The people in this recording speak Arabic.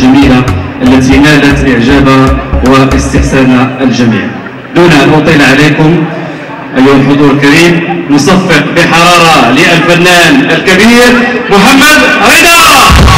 الجميلة التي نالت إعجاب واستحسان الجميع. دون أن أطيل عليكم أيها الحضور الكريم نصفق بحرارة للفنان الكبير محمد رضا!